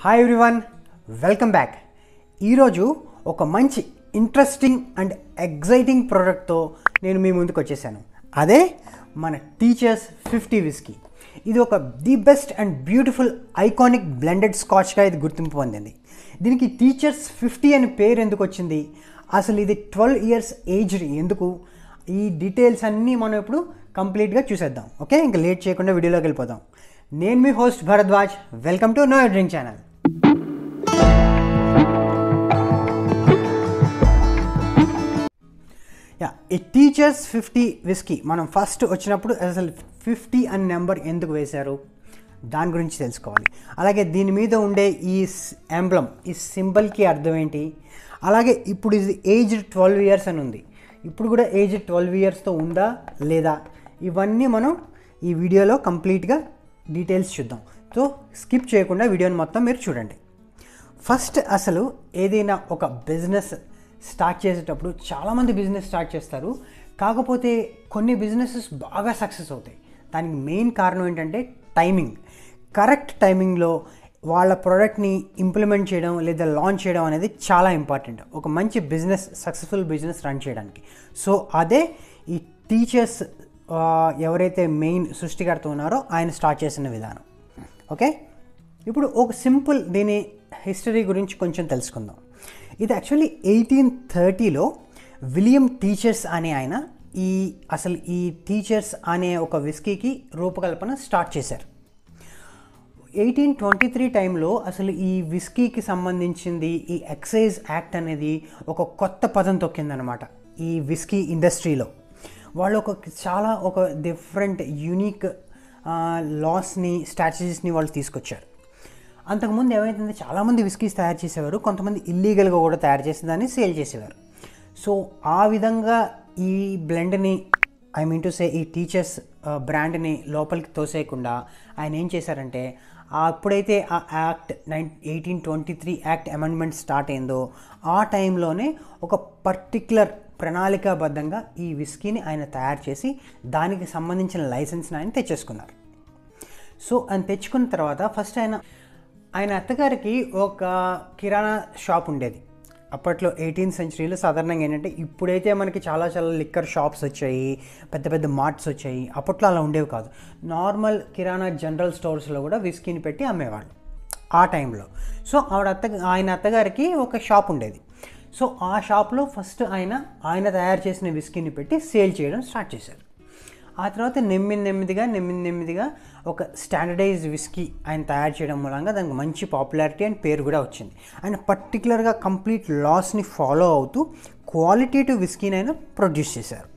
Hi everyone welcome back ఈరోజు ఒక మంచి ఇంట్రెస్టింగ్ అండ్ ఎగ్జైటింగ్ ప్రోడక్ట్తో నేను మీ ముందుకు వచ్చేసాను. అదే మన టీచర్స్ ఫిఫ్టీ విస్కీ ఇది ఒక the best and beautiful iconic blended స్కాచ్గా ఇది గుర్తింపు పొందింది. దీనికి టీచర్స్ ఫిఫ్టీ అని పేరు ఎందుకు వచ్చింది? అసలు ఇది ట్వెల్వ్ ఇయర్స్ ఏజ్ ఎందుకు? ఈ డీటెయిల్స్ అన్నీ మనం ఇప్పుడు కంప్లీట్గా చూసేద్దాం. ఓకే ఇంకా లేట్ చేయకుండా వీడియోలోకి వెళ్ళిపోదాం. నేను మీ host Bharadwaj. Welcome to no drink channel yeah ఈ టీచర్స్ ఫిఫ్టీ విస్కీ మనం ఫస్ట్ వచ్చినప్పుడు అసలు ఫిఫ్టీ అని నెంబర్ ఎందుకు వేశారు? దాని గురించి తెలుసుకోవాలి. అలాగే దీని మీద ఉండే ఈ ఎంబ్లం ఈ సింబల్కి అర్థం ఏంటి? అలాగే ఇప్పుడు ఇది ఏజ్ ట్వెల్వ్ ఇయర్స్ అని ఉంది. ఇప్పుడు కూడా ఏజ్ ట్వెల్వ్ ఇయర్స్తో ఉందా? లేదా? ఇవన్నీ మనం ఈ వీడియోలో కంప్లీట్గా డీటెయిల్స్ చూద్దాం. సో స్కిప్ చేయకుండా వీడియోని మొత్తం మీరు చూడండి. ఫస్ట్ అసలు ఏదైనా ఒక బిజినెస్ స్టార్ట్ చేసేటప్పుడు చాలామంది బిజినెస్ స్టార్ట్ చేస్తారు. కాకపోతే కొన్ని బిజినెసెస్ బాగా సక్సెస్ అవుతాయి. దానికి మెయిన్ కారణం ఏంటంటే టైమింగ్. కరెక్ట్ టైమింగ్లో వాళ్ళ ప్రోడక్ట్ని ఇంప్లిమెంట్ చేయడం లేదా లాంచ్ చేయడం అనేది చాలా ఇంపార్టెంట్. ఒక మంచి బిజినెస్ సక్సెస్ఫుల్ బిజినెస్ రన్ చేయడానికి. సో అదే ఈ టీచర్స్ ఎవరైతే మెయిన్ సృష్టికర్త ఉన్నారో ఆయన స్టార్ట్ చేసిన విధానం. ఓకే? ఇప్పుడు ఒక సింపుల్ దీని హిస్టరీ గురించి కొంచెం తెలుసుకుందాం. ఇది యాక్చువల్లీ ఎయిటీన్ థర్టీలో విలియం టీచర్స్ అనే ఆయన ఈ అసలు ఈ టీచర్స్ అనే ఒక విస్కీకి రూపకల్పన స్టార్ట్ చేశారు. ఎయిటీన్ ట్వంటీ త్రీ టైంలో అసలు ఈ విస్కీకి సంబంధించింది ఈ ఎక్సైజ్ యాక్ట్ అనేది ఒక కొత్త పదం తొక్కిందనమాట ఈ విస్కీ ఇండస్ట్రీలో. వాళ్ళు ఒక చాలా ఒక డిఫరెంట్ యూనిక్ లాస్ని స్ట్రాటజీస్ని వాళ్ళు తీసుకొచ్చారు. అంతకుముందు ఏమైతుందో చాలామంది విస్కీస్ తయారు చేసేవారు కొంతమంది ఇల్లీగల్గా కూడా తయారు చేసేదాన్ని సేల్ చేసేవారు. సో ఆ విధంగా ఈ బ్లెండ్ని ఐ మీన్ టు సే ఈ టీచర్స్ బ్రాండ్ని లోపలికి తోసేయకుండా ఆయన ఏం చేశారంటే అప్పుడైతే ఆ act nine eighteen twenty three act amendment start అయిందో ఆ టైంలోనే ఒక పర్టిక్యులర్ ప్రణాళికాబద్ధంగా ఈ విస్కీని ఆయన తయారు చేసి దానికి సంబంధించిన లైసెన్స్ని ఆయన తెచ్చేసుకున్నారు. సో ఆయన తెచ్చుకున్న తర్వాత ఫస్ట్ ఆయన ఆయన అత్తగారికి ఒక కిరాణా షాప్ ఉండేది. అప్పట్లో ఎయిటీన్త్ సెంచరీలో సాధారణంగా ఏంటంటే ఇప్పుడైతే మనకి చాలా చాలా లిక్కర్ షాప్స్ వచ్చాయి పెద్ద పెద్ద మార్ట్స్ వచ్చాయి. అప్పట్లో అలా ఉండేవి కాదు. నార్మల్ కిరాణా జనరల్ స్టోర్స్లో కూడా విస్కీని పెట్టి అమ్మేవాళ్ళు ఆ టైంలో. సో ఆవిడ అత్త ఆయన అత్తగారికి ఒక షాప్ ఉండేది. సో ఆ షాప్లో ఫస్ట్ ఆయన ఆయన తయారు చేసిన విస్కీని పెట్టి సేల్ చేయడం స్టార్ట్ చేశారు. ఆ తర్వాత నెమ్మది నెమ్మదిగా నెమ్మది నెమ్మదిగా ఒక స్టాండర్డైజ్ విస్కీ ఆయన తయారు చేయడం మూలంగా దానికి మంచి పాపులారిటీ అండ్ పేరు కూడా వచ్చింది. ఆయన పర్టికులర్గా కంప్లీట్ లాస్ని ఫాలో అవుతూ క్వాలిటేటివ్ విస్కీని ఆయన ప్రొడ్యూస్ చేశారు.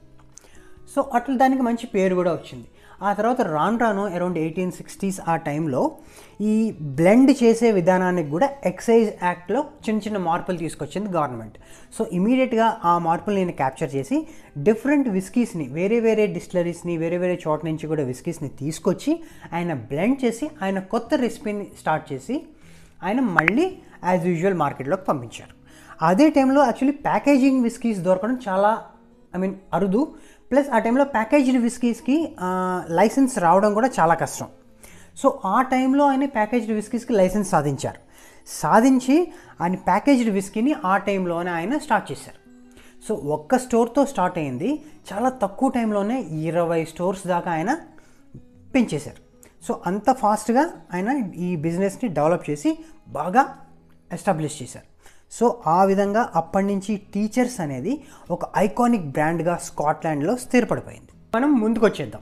సో అట్లా దానికి మంచి పేరు కూడా వచ్చింది. ఆ తర్వాత రాను రాను అరౌండ్ ఎయిటీన్ సిక్స్టీస్ ఆ టైంలో ఈ బ్లెండ్ చేసే విధానానికి కూడా ఎక్సైజ్ యాక్ట్లో చిన్న చిన్న మార్పులు తీసుకొచ్చింది గవర్నమెంట్ సో ఇమీడియట్గా ఆ మార్పులు నేను క్యాప్చర్ చేసి డిఫరెంట్ విస్కీస్ని వేరే వేరే డిస్టిలరీస్ని వేరే వేరే చోట నుంచి కూడా విస్కీస్ని తీసుకొచ్చి ఆయన బ్లెండ్ చేసి ఆయన కొత్త రెసిపీని స్టార్ట్ చేసి ఆయన మళ్ళీ యాజ్ యూజువల్ మార్కెట్లోకి పంపించారు. అదే టైంలో యాక్చువల్లీ ప్యాకేజింగ్ విస్కీస్ దొరకడం చాలా ఐ మీన్ అరుదు. ప్లస్ ఆ టైంలో ప్యాకేజ్డ్ విస్కీస్కి లైసెన్స్ రావడం కూడా చాలా కష్టం. సో ఆ టైంలో ఆయన ప్యాకేజ్డ్ విస్కీస్కి లైసెన్స్ సాధించారు. సాధించి ఆయన ప్యాకేజ్డ్ విస్కీని ఆ టైంలోనే ఆయన స్టార్ట్ చేశారు. సో ఒక్క స్టోర్తో స్టార్ట్ అయింది. చాలా తక్కువ టైంలోనే ఇరవై స్టోర్స్ దాకా ఆయన పెంచేశారు. సో అంత ఫాస్ట్గా ఆయన ఈ బిజినెస్ని డెవలప్ చేసి బాగా ఎస్టాబ్లిష్ చేశారు. సో ఆ విధంగా అప్పటి నుంచి టీచర్స్ అనేది ఒక ఐకానిక్ బ్రాండ్గా స్కాట్లాండ్లో స్థిరపడిపోయింది. మనం ముందుకు వచ్చేద్దాం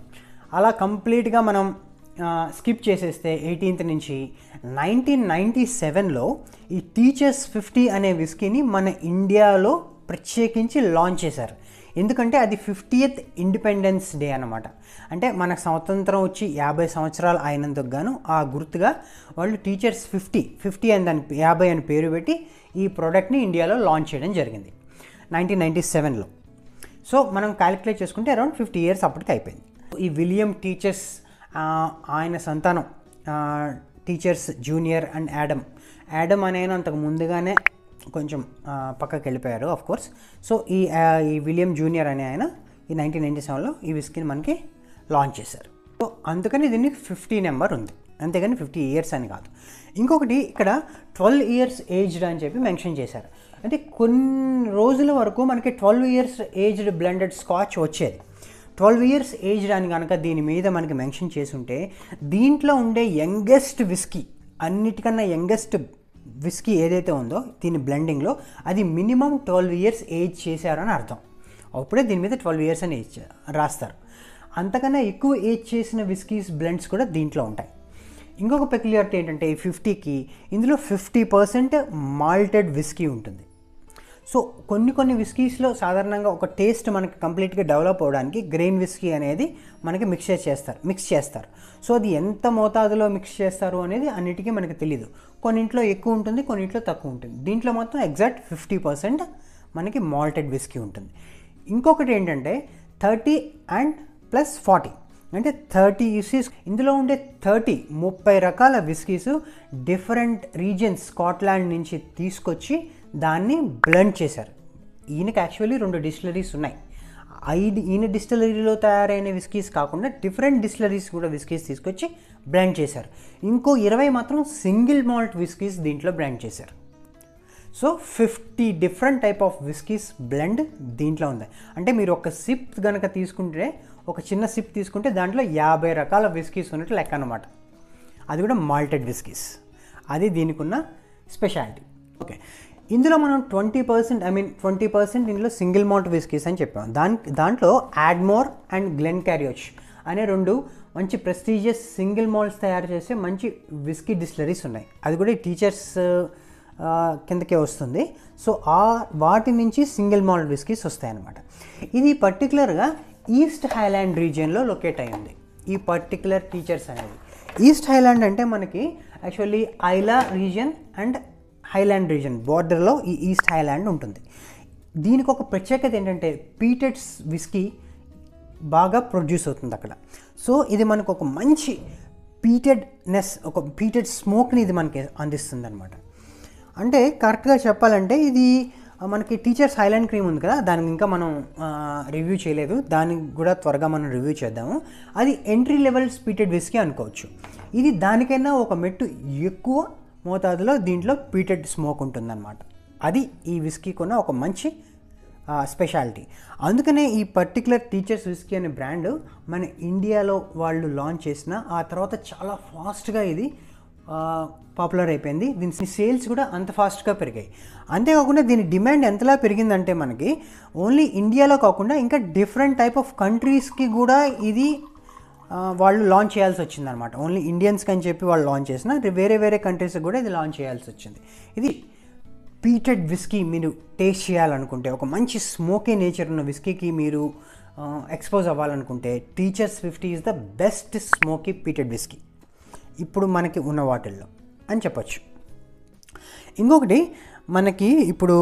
అలా కంప్లీట్గా మనం స్కిప్ చేసేస్తే ఎయిటీన్త్ నుంచి నైన్టీన్ నైంటీ సెవెన్లో ఈ టీచర్స్ ఫిఫ్టీ అనే విస్కీని మన ఇండియాలో ప్రత్యేకించి లాంచ్ చేశారు. ఎందుకంటే అది ఫిఫ్టీయత్ ఇండిపెండెన్స్ డే అనమాట అంటే మన స్వతంత్రం వచ్చి యాభై సంవత్సరాలు అయినందుకు గాను ఆ గుర్తుగా వాళ్ళు టీచర్స్ ఫిఫ్టీ ఫిఫ్టీ అని దాని యాభై అని పేరు పెట్టి ఈ ప్రోడక్ట్ని ఇండియాలో లాంచ్ చేయడం జరిగింది నైన్టీన్ నైంటీ సెవెన్లో. సో మనం క్యాలిక్యులేట్ చేసుకుంటే అరౌండ్ ఫిఫ్టీ ఇయర్స్ అప్పటికి అయిపోయింది. ఈ విలియం టీచర్స్ ఆయన సంతానం Teacher junior and Adam Adam అనే అంతకు ముందుగానే కొంచెం పక్కకి వెళ్ళిపోయారు ఆఫ్ కోర్స్ సో ఈ ఈ విలియం జూనియర్ అనే ఆయన ఈ నైన్టీన్ నైంటీ సెవెన్లో ఈ విస్కీని మనకి లాంచ్ చేశారు. సో అందుకని దీనికి ఫిఫ్టీ నెంబర్ ఉంది. అంతేగాని ఫిఫ్టీ ఇయర్స్ అని కాదు. ఇంకొకటి ఇక్కడ ట్వెల్వ్ ఇయర్స్ ఏజ్డ్ అని చెప్పి మెన్షన్ చేశారు. అంటే కొన్ని రోజుల వరకు మనకి twelve years aged blended scotch వచ్చేది. ట్వెల్వ్ ఇయర్స్ ఏజ్డ్ అని కనుక దీని మీద మనకి మెన్షన్ చేసి ఉంటే దీంట్లో ఉండే యంగెస్ట్ విస్కీ అన్నిటికన్నా యంగెస్ట్ విస్కీ ఏదైతే ఉందో దీని బ్లెండింగ్లో అది మినిమం ట్వెల్వ్ ఇయర్స్ ఏజ్ చేశారని అర్థం. అప్పుడే దీని మీద ట్వెల్వ్ ఇయర్స్ అని ఏజ్ రాస్తారు. అంతకన్నా ఎక్కువ ఏజ్ చేసిన విస్కీస్ బ్లెండ్స్ కూడా దీంట్లో ఉంటాయి. ఇంకొక పెక్యులారిటీ ఏంటంటే ఈ ఫిఫ్టీకి ఇందులో ఫిఫ్టీ పర్సెంట్ మాల్టెడ్ విస్కీ ఉంటుంది. సో కొన్ని కొన్ని విస్కీస్లో సాధారణంగా ఒక టేస్ట్ మనకి కంప్లీట్గా డెవలప్ అవ్వడానికి గ్రెయిన్ విస్కీ అనేది మనకి మిక్స్ చేస్తారు మిక్స్ చేస్తారు. సో అది ఎంత మోతాదులో మిక్స్ చేస్తారు అనేది అన్నిటికీ మనకి తెలియదు కొన్నింట్లో ఎక్కువ ఉంటుంది కొన్నింట్లో తక్కువ ఉంటుంది. దీంట్లో మొత్తం ఎగ్జాక్ట్ ఫిఫ్టీ పర్సెంట్ మనకి మాల్టెడ్ విస్కీ ఉంటుంది. ఇంకొకటి ఏంటంటే థర్టీ అండ్ ప్లస్ ఫార్టీ అంటే థర్టీ విస్కీస్ ఇందులో ఉండే థర్టీ ముప్పై రకాల విస్కీస్ డిఫరెంట్ రీజన్స్ స్కాట్లాండ్ నుంచి తీసుకొచ్చి దాన్ని బ్లెండ్ చేశారు. ఈయనకి యాక్చువల్లీ రెండు డిస్టిలరీస్ ఉన్నాయి. ఐదు ఈయన డిస్టిలరీలో తయారైన విస్కీస్ కాకుండా డిఫరెంట్ డిస్టిలరీస్ కూడా విస్కీస్ తీసుకొచ్చి బ్లెండ్ చేశారు. ఇంకో ఇరవై మాత్రం సింగిల్ మాల్ట్ విస్కీస్ దీంట్లో బ్లెండ్ చేశారు. So fifty different type of whiskies blend దీంట్లో ఉంది. అంటే మీరు ఒక సిప్ కనుక తీసుకుంటే ఒక చిన్న సిప్ తీసుకుంటే దాంట్లో యాభై రకాల విస్కీస్ ఉన్నట్టు లెక్క అనమాట అది కూడా మాల్టెడ్ విస్కీస్ అది దీనికి ఉన్న స్పెషాలిటీ ఓకే ఇందులో మనం twenty percent I mean twenty percent ఇందులో సింగిల్ మాల్ట్ విస్కీస్ అని చెప్పాం. దాని దాంట్లో యాడ్మోర్ అండ్ గ్లెన్ క్యారియోచ్ అనే రెండు మంచి ప్రెస్టీజియస్ సింగిల్ మాల్ట్స్ తయారు చేసే మంచి విస్కీ డిస్టిలరీస్ ఉన్నాయి. అది కూడా టీచర్స్ కిందకే వస్తుంది. సో ఆ వాటి నుంచి సింగిల్ మాల్ట్ విస్కీస్ వస్తాయన్నమాట. ఇది పర్టికులర్గా ఈస్ట్ హైలాండ్ రీజియన్లో లొకేట్ అయింది ఈ పర్టికులర్ టీచర్స్ అనేది. ఈస్ట్ హైలాండ్ అంటే మనకి actually Islay region and Highland region బార్డర్లో ఈ ఈస్ట్ హైలాండ్ ఉంటుంది. దీనికి ఒక ప్రత్యేకత ఏంటంటే పీటెడ్స్ విస్కీ బాగా ప్రొడ్యూస్ అవుతుంది అక్కడ. సో ఇది మనకు ఒక మంచి పీటెడ్నెస్ ఒక పీటెడ్ స్మోక్ని ఇది మనకి అందిస్తుంది అనమాట అంటే కరెక్ట్గా చెప్పాలంటే ఇది మనకి టీచర్స్ హైలాండ్ క్రీమ్ ఉంది కదా దానికి ఇంకా మనం రివ్యూ చేయలేదు. దానికి కూడా త్వరగా మనం రివ్యూ చేద్దాము. అది ఎంట్రీ లెవెల్ స్పీటెడ్ విస్కీ అనుకోవచ్చు. ఇది దానికైనా ఒక మెట్టు ఎక్కువ మోతాదులో దీంట్లో పీటెడ్ స్మోక్ ఉంటుందన్నమాట. అది ఈ విస్కీకి ఉన్న ఒక మంచి స్పెషాలిటీ. అందుకనే ఈ పర్టికులర్ టీచర్స్ విస్కీ అనే బ్రాండ్ మన ఇండియాలో వాళ్ళు లాంచ్ చేసిన ఆ తర్వాత చాలా ఫాస్ట్గా ఇది పాపులర్ అయిపోయింది. దీని సేల్స్ కూడా అంత ఫాస్ట్గా పెరిగాయి. అంతేకాకుండా దీని డిమాండ్ ఎంతలా పెరిగిందంటే మనకి ఓన్లీ ఇండియాలో కాకుండా ఇంకా డిఫరెంట్ టైప్ ఆఫ్ కంట్రీస్కి కూడా ఇది వాళ్ళు లాంచ్ చేయాల్సి వచ్చింది అనమాట ఓన్లీ ఇండియన్స్కి అని చెప్పి వాళ్ళు లాంచ్ చేసిన వేరే వేరే కంట్రీస్కి కూడా ఇది లాంచ్ చేయాల్సి వచ్చింది. ఇది పీటెడ్ విస్కీ మీరు టేస్ట్ చేయాలనుకుంటే ఒక మంచి స్మోకీ నేచర్ ఉన్న విస్కీకి మీరు ఎక్స్పోజ్ అవ్వాలనుకుంటే Teacher's fifty is the best smoky peated whisky ఇప్పుడు మనకి ఉన్న వాటిల్లో అని చెప్పచ్చు. ఇంకొకటి మనకి ఇప్పుడు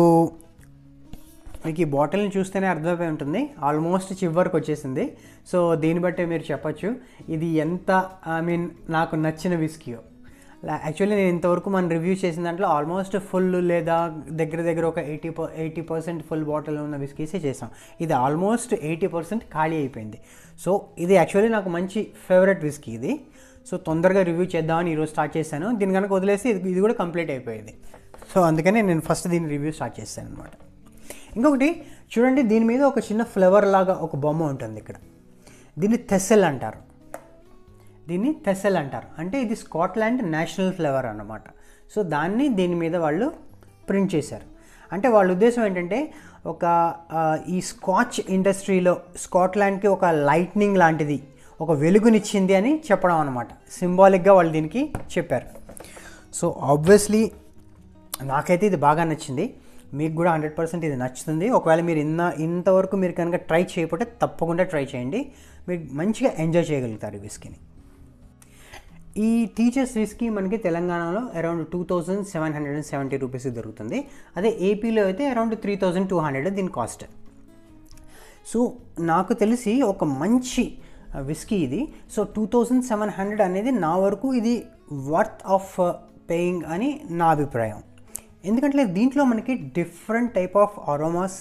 మీకు ఈ బాటిల్ని చూస్తేనే అర్థమై ఉంటుంది. ఆల్మోస్ట్ చివరికి వచ్చేసింది. సో దీన్ని బట్టే మీరు చెప్పచ్చు. ఇది ఎంత ఐ మీన్ నాకు నచ్చిన విస్కీయో. యాక్చువల్లీ నేను ఇంతవరకు మనం రివ్యూ చేసిన దాంట్లో ఆల్మోస్ట్ ఫుల్ లేదా దగ్గర దగ్గర ఒక eighty per eighty percent full bottle ఉన్న విస్కీసే చేసాం. ఇది ఆల్మోస్ట్ ఎయిటీ పర్సెంట్ ఖాళీ అయిపోయింది. సో ఇది యాక్చువల్లీ నాకు మంచి ఫేవరెట్ విస్కీ ఇది. సో తొందరగా రివ్యూ చేద్దామని ఈరోజు స్టార్ట్ చేశాను. దీని కనుక వదిలేసి ఇది ఇది కూడా కంప్లీట్ అయిపోయింది. సో అందుకనే నేను ఫస్ట్ దీని రివ్యూ స్టార్ట్ చేశాను అనమాట ఇంకొకటి చూడండి దీని మీద ఒక చిన్న ఫ్లవర్ లాగా ఒక బొమ్మ ఉంటుంది ఇక్కడ. దీన్ని తెస్సెల్ అంటారు. దీన్ని తెస్సెల్ అంటారు. అంటే ఇది స్కాట్లాండ్ నేషనల్ ఫ్లేవర్ అనమాట సో దాన్ని దీని మీద వాళ్ళు ప్రింట్ చేశారు. అంటే వాళ్ళ ఉద్దేశం ఏంటంటే ఒక ఈ స్కాచ్ ఇండస్ట్రీలో స్కాట్లాండ్కి ఒక లైట్నింగ్ లాంటిది ఒక వెలుగునిచ్చింది అని చెప్పడం అనమాట సింబాలిక్గా వాళ్ళు దీనికి చెప్పారు. సో ఆబ్వియస్లీ నాకైతే ఇది బాగా నచ్చింది. మీకు కూడా హండ్రెడ్ పర్సెంట్ ఇది నచ్చుతుంది. ఒకవేళ మీరు ఇన్న ఇంతవరకు మీరు కనుక ట్రై చేయకపోతే తప్పకుండా ట్రై చేయండి. మీరు మంచిగా ఎంజాయ్ చేయగలుగుతారు ఈ విస్కీని ఈ టీచర్స్ విస్కీ మనకి తెలంగాణలో around two thousand seven hundred and seventy rupees దొరుకుతుంది. అదే ఏపీలో అయితే around three thousand two hundred దీని కాస్ట్ సో నాకు తెలిసి ఒక మంచి విస్కీ ఇది. So two thousand seven hundred అనేది నా వరకు ఇది వర్త్ ఆఫ్ పేయింగ్ అని నా అభిప్రాయం. ఎందుకంటే దీంట్లో మనకి different type of aromas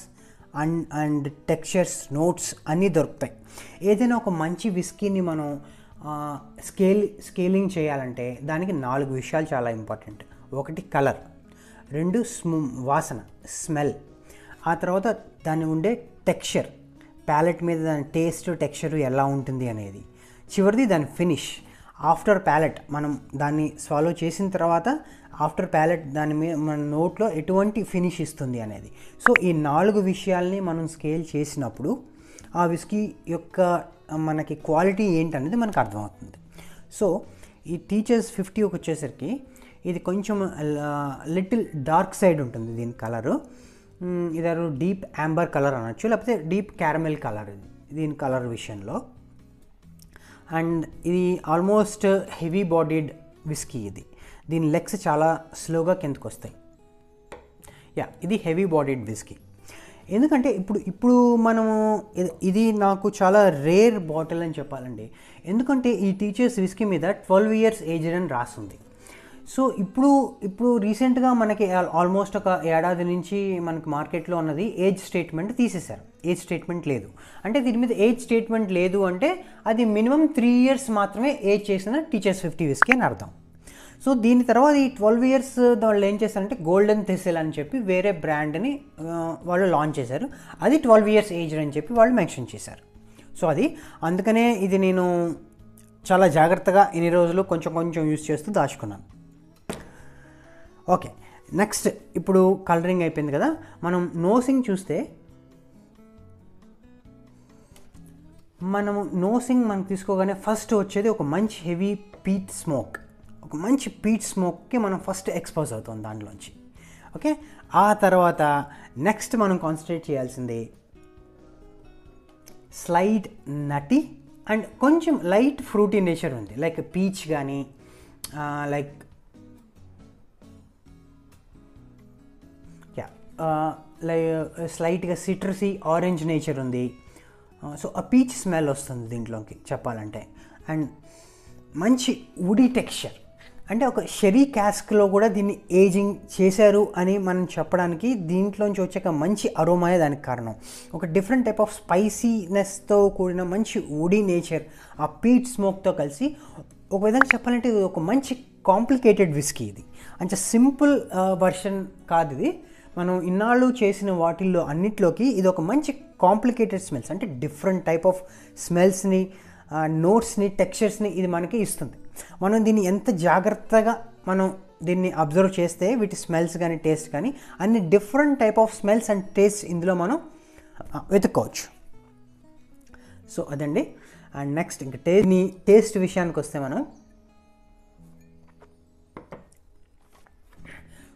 and and textures notes అన్నీ దొరుకుతాయి. ఏదైనా ఒక మంచి విస్కీని మనం స్కేల్ స్కేలింగ్ చేయాలంటే దానికి నాలుగు విషయాలు చాలా ఇంపార్టెంట్ ఒకటి కలర్ రెండు స్ము వాసన స్మెల్ ఆ తర్వాత దాని ఉండే టెక్స్చర్ ప్యాలెట్ మీద దాని టేస్ట్ టెక్స్చర్ ఎలా ఉంటుంది అనేది. చివరిది దాని ఫినిష్ ఆఫ్టర్ ప్యాలెట్ మనం దాన్ని స్వాలో చేసిన తర్వాత ఆఫ్టర్ ప్యాలెట్ దాని మీద మన నోట్లో ఎటువంటి ఫినిష్ ఇస్తుంది అనేది. సో ఈ నాలుగు విషయాల్ని మనం స్కేల్ చేసినప్పుడు ఆ విస్కీ యొక్క మనకి క్వాలిటీ ఏంటనేది మనకు అర్థమవుతుంది. సో ఈ టీచర్స్ ఫిఫ్టీకి వచ్చేసరికి ఇది కొంచెం లిటిల్ డార్క్ సైడ్ ఉంటుంది దీని కలరు. ఇదారు డీప్ యాంబర్ కలర్ అనొచ్చు లేకపోతే డీప్ క్యారమెల్ కలర్ ఇది దీని కలర్ విషయంలో. అండ్ ఇది ఆల్మోస్ట్ హెవీ బాడీడ్ విస్కీ ఇది. దీని లెగ్స్ చాలా స్లోగా కిందకు వస్తాయి యా ఇది హెవీ బాడీడ్ విస్కీ. ఎందుకంటే ఇప్పుడు ఇప్పుడు మనము ఇది- నాకు చాలా రేర్ బాటిల్ అని చెప్పాలండి. ఎందుకంటే ఈ టీచర్స్ విస్కీ మీద ట్వెల్వ్ ఇయర్స్ ఏజ్ అని రాస్తుంది సో ఇప్పుడు ఇప్పుడు రీసెంట్గా మనకి ఆల్మోస్ట్ ఒక ఏడాది నుంచి మనకి మార్కెట్లో ఉన్నది ఏజ్ స్టేట్మెంట్ తీసేశారు. ఏజ్ స్టేట్మెంట్ లేదు. అంటే దీని మీద ఏజ్ స్టేట్మెంట్ లేదు అంటే అది మినిమం త్రీ ఇయర్స్ మాత్రమే ఏజ్ చేసిన టీచర్స్ ఫిఫ్టీ విస్కీ అని అర్థం. సో దీని తర్వాత ఈ ట్వెల్వ్ ఇయర్స్ వాళ్ళు ఏం చేశారంటే గోల్డెన్ థెసిల్ అని చెప్పి వేరే బ్రాండ్ని వాళ్ళు లాంచ్ చేశారు. అది ట్వెల్వ్ ఇయర్స్ ఏజ్ అని చెప్పి వాళ్ళు మెన్షన్ చేశారు. సో అది అందుకనే ఇది నేను చాలా జాగ్రత్తగా ఇన్ని రోజులు కొంచెం కొంచెం యూస్ చేస్తూ దాచుకున్నాను. ఓకే నెక్స్ట్ ఇప్పుడు కలరింగ్ అయిపోయింది కదా. మనం నోసింగ్ చూస్తే మనము నోసింగ్ మనం తీసుకోగానే ఫస్ట్ వచ్చేది ఒక మంచి హెవీ పీట్ స్మోక్ ఒక మంచి పీట్ స్మోక్కి మనం ఫస్ట్ ఎక్స్పోజ్ అవుతాం దాంట్లోంచి. ఓకే ఆ తర్వాత నెక్స్ట్ మనం కాన్సన్ట్రేట్ చేయాల్సింది స్లైట్ నటి అండ్ కొంచెం లైట్ ఫ్రూటీ నేచర్ ఉంది. లైక్ పీచ్ కానీ లైక్ యా లైక్ స్లైట్గా సిట్రసీ ఆరెంజ్ నేచర్ ఉంది. సో ఆ పీచ్ స్మెల్ వస్తుంది దీంట్లోకి చెప్పాలంటే. అండ్ మంచి ఉడి టెక్స్చర్ అంటే ఒక షెరీ క్యాస్క్లో కూడా దీన్ని ఏజింగ్ చేశారు అని మనం చెప్పడానికి దీంట్లోంచి వచ్చే ఒక మంచి అరోమాయే దానికి కారణం. ఒక డిఫరెంట్ టైప్ ఆఫ్ స్పైసీనెస్తో కూడిన మంచి వుడీ నేచర్ ఆ పీట్ స్మోక్తో కలిసి ఒక విధంగా చెప్పాలంటే ఇది ఒక మంచి కాంప్లికేటెడ్ విస్కీ ఇది. అంటే సింపుల్ వర్షన్ కాదు ఇది. మనం ఇన్నాళ్ళు చేసిన వాటిల్లో అన్నిట్లోకి ఇది ఒక మంచి కాంప్లికేటెడ్ స్మెల్స్ అంటే డిఫరెంట్ టైప్ ఆఫ్ స్మెల్స్ని నోట్స్ని టెక్స్చర్స్ని ఇది మనకి ఇస్తుంది. మనం దీన్ని ఎంత జాగ్రత్తగా మనం దీన్ని అబ్జర్వ్ చేస్తే వీటి స్మెల్స్ కానీ టేస్ట్ కానీ అన్ని different type of smells and taste ఇందులో మనం వెతుక్కోవచ్చు. సో అదండి. అండ్ నెక్స్ట్ ఇంకా టే నీ టేస్ట్ విషయానికి వస్తే మనం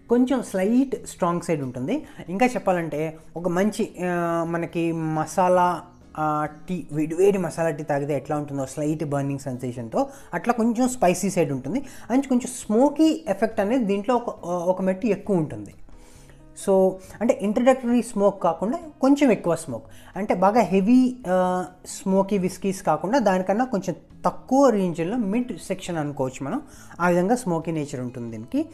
కొంచెం స్లైట్ స్ట్రాంగ్ సైడ్ ఉంటుంది. ఇంకా చెప్పాలంటే ఒక మంచి మనకి మసాలా టీ వేడివేడి మసాలా టీ తాగితే ఎట్లా ఉంటుందో స్లైట్ బర్నింగ్ సెన్సేషన్తో అట్లా కొంచెం స్పైసీ సైడ్ ఉంటుంది. అండ్ కొంచెం స్మోకీ ఎఫెక్ట్ అనేది దీంట్లో ఒక ఒక మెట్టు ఎక్కువ ఉంటుంది. సో అంటే ఇంట్రడక్టరీ స్మోక్ కాకుండా కొంచెం ఎక్కువ స్మోక్ అంటే బాగా హెవీ స్మోకీ విస్కీస్ కాకుండా దానికన్నా కొంచెం తక్కువ రేంజ్లో మిడ్ సెక్షన్ అనుకోవచ్చు మనం. ఆ విధంగా స్మోకీ నేచర్ ఉంటుంది దీనికి.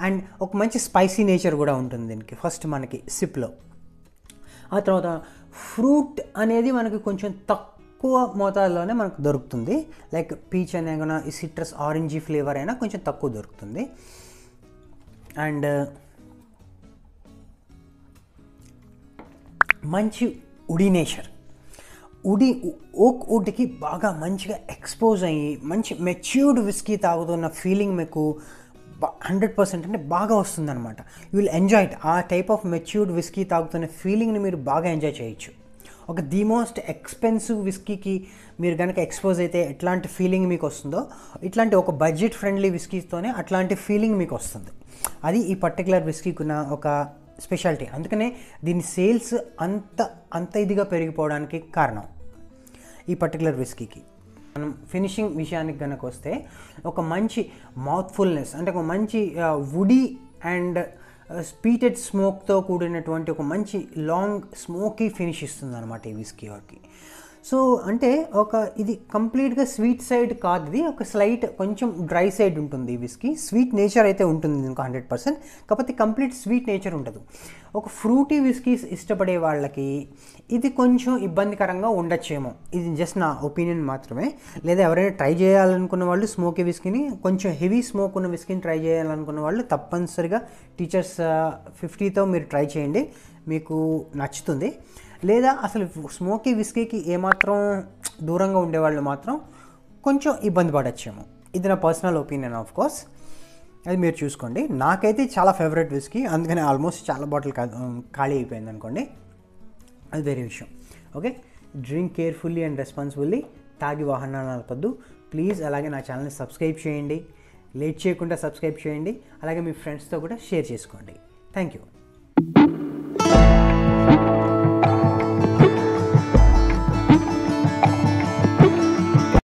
అండ్ ఒక మంచి స్పైసీ నేచర్ కూడా ఉంటుంది దీనికి. ఫస్ట్ మనకి సిప్లో ఆ తర్వాత ఫ్రూట్ అనేది మనకి కొంచెం తక్కువ మోతాదులోనే మనకు దొరుకుతుంది. లైక్ పీచ్ అనే కూడా ఈ సిట్రస్ ఆరెంజీ ఫ్లేవర్ అయినా కొంచెం తక్కువ దొరుకుతుంది. అండ్ మంచి ఉడి నేచర్ ఉడి ఓక్ వుడ్కి బాగా మంచిగా ఎక్స్పోజ్ అయ్యి మంచి మెచ్యూర్డ్ విస్కీ తాగుతున్న ఫీలింగ్ మీకు హండ్రెడ్ పర్సెంట్ అంటే బాగా వస్తుందన్నమాట. యూ విల్ ఎంజాయ్ ఇట్ ఆ టైప్ ఆఫ్ మెచ్యూర్డ్ విస్కీ తాగుతున్న ఫీలింగ్ని మీరు బాగా ఎంజాయ్ చేయొచ్చు. ఒక ది మోస్ట్ ఎక్స్పెన్సివ్ విస్కీకి మీరు కనుక ఎక్స్పోజ్ అయితే ఎట్లాంటి ఫీలింగ్ మీకు వస్తుందో ఇట్లాంటి ఒక బడ్జెట్ ఫ్రెండ్లీ విస్కీస్తోనే అట్లాంటి ఫీలింగ్ మీకు వస్తుంది. అది ఈ పర్టికులర్ విస్కీకి ఉన్న ఒక స్పెషాలిటీ అందుకనే దీని సేల్స్ అంత అంత ఇదిగా పెరిగిపోవడానికి కారణం ఈ పర్టికులర్ విస్కీకి మనం ఫినిషింగ్ విషయానికి కనుక వస్తే ఒక మంచి మౌత్ఫుల్నెస్ అంటే ఒక మంచి వుడీ అండ్ స్పీటెడ్ స్మోక్తో కూడినటువంటి ఒక మంచి లాంగ్ స్మోకీ ఫినిష్ ఇస్తుంది అనమాట ఈ విస్కీ వాకి సో అంటే ఒక ఇది కంప్లీట్గా స్వీట్ సైడ్ కాదు ఇది. ఒక స్లైట్ కొంచెం డ్రై సైడ్ ఉంటుంది ఈ విస్కీ. స్వీట్ నేచర్ అయితే ఉంటుంది ఇంకో హండ్రెడ్ పర్సెంట్. కాకపోతే కంప్లీట్ స్వీట్ నేచర్ ఉండదు. ఒక ఫ్రూటీ విస్కీస్ ఇష్టపడే వాళ్ళకి ఇది కొంచెం ఇబ్బందికరంగా ఉండొచ్చేమో. ఇది జస్ట్ నా ఒపీనియన్ మాత్రమే. లేదా ఎవరైనా ట్రై చేయాలనుకున్న వాళ్ళు స్మోకీ విస్కీని కొంచెం హెవీ స్మోక్ ఉన్న విస్కీని ట్రై చేయాలనుకున్న వాళ్ళు తప్పనిసరిగా టీచర్స్ ఫిఫ్టీతో మీరు ట్రై చేయండి. మీకు నచ్చుతుంది. లేదా అసలు స్మోకీ విస్కీకి ఏమాత్రం దూరంగా ఉండేవాళ్ళు మాత్రం కొంచెం ఇబ్బంది పడచ్చేమో. ఇది నా పర్సనల్ ఒపీనియన్ ఆఫ్ కోర్స్. అది మీరు చూసుకోండి. నాకైతే చాలా ఫేవరెట్ విస్కీ. అందుకని ఆల్మోస్ట్ చాలా బాటిల్ ఖాళీ అయిపోయింది అనుకోండి. అది వేరే విషయం. Okay? Drink carefully and responsibly. తాగి వాహనాలు నడపద్దు. ప్లీజ్ అలాగే నా ఛానల్ని సబ్స్క్రైబ్ చేయండి. లేట్ చేయకుండా సబ్స్క్రైబ్ చేయండి. అలాగే మీ ఫ్రెండ్స్తో కూడా షేర్ చేసుకోండి. Thank you.